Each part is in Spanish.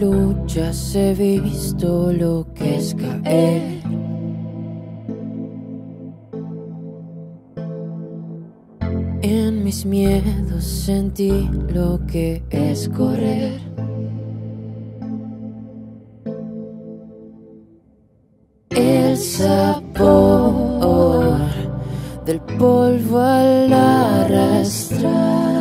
muchas he visto lo que es caer. En mis miedos sentí lo que es correr. El sabor del polvo al arrastrar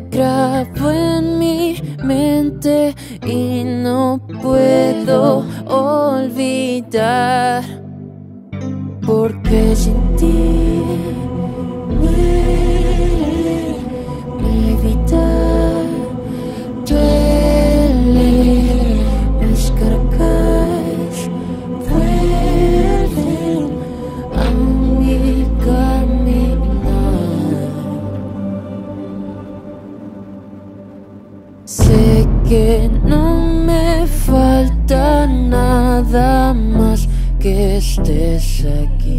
grabó en mi mente y no puedo olvidar. Porque que no me falta nada más que estés aquí,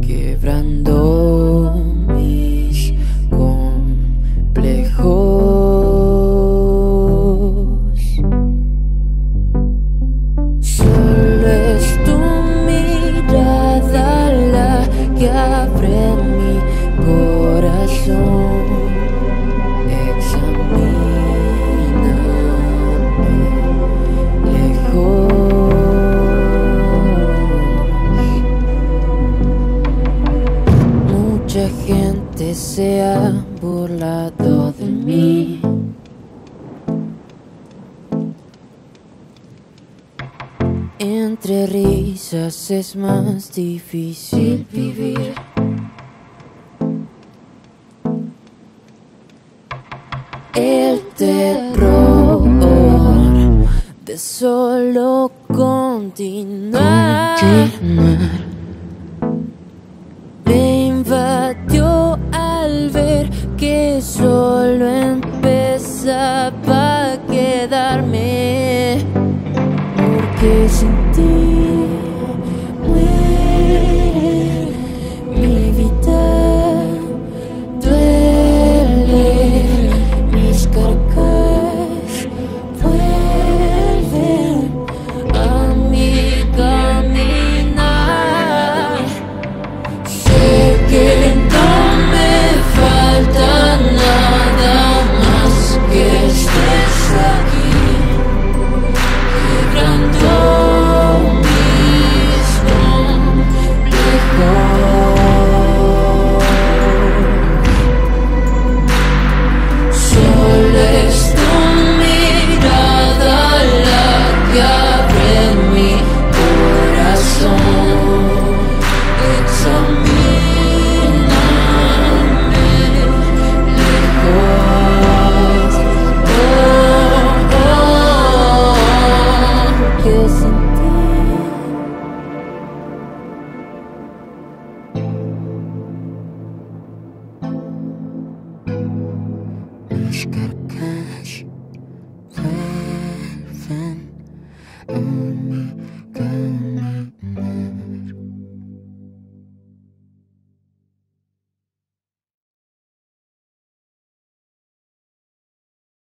quebrando mis complejos. Solo es tu mirada la que abre mi corazón. Mucha gente se ha burlado de mí. Entre risas es más difícil vivir. El terror de solo continuar me quedarme porque sin scared